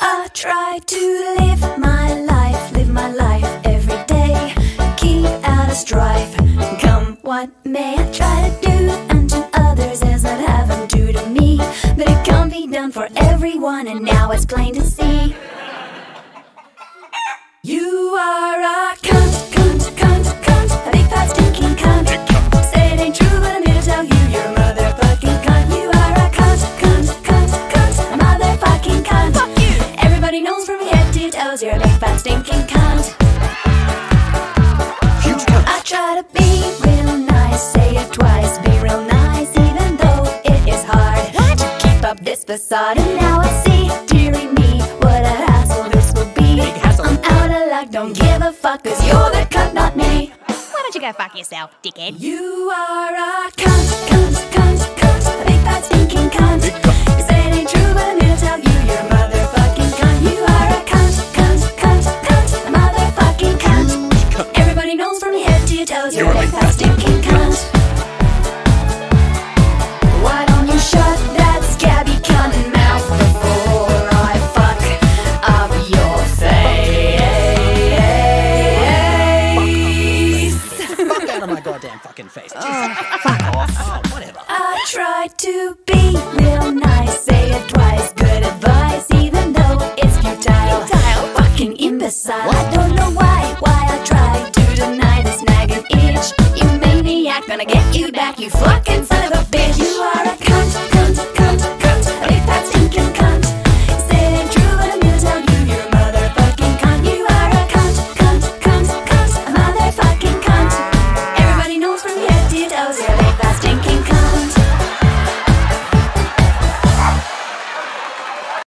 I try to live my life, live my life every day. Keep come what may. I try to do unto others as I'd have them do to me. But it can't be done for everyone, and now it's plain to see. Stinking cunt. Huge cunt. I try to be real nice, say it twice, be real nice, even though it is hard to keep up this facade. And now I see, dearie me, what a hassle this will be. Big hassle. I'm out of luck, don't give a fuck, cause you're the cunt, not me. Why don't you go fuck yourself, dickhead? You are a your your toes you're, You're a a big big stinking cunt. Why don't you shut that scabby cunt mouth before I fuck up your face? Fuck out of my goddamn fucking face. Oh, Jesus. Fuck off. Oh, whatever. I try to be real nice, say it twice, good advice, even though it's futile. Futile? Fucking imbecile. I don't know why, why I try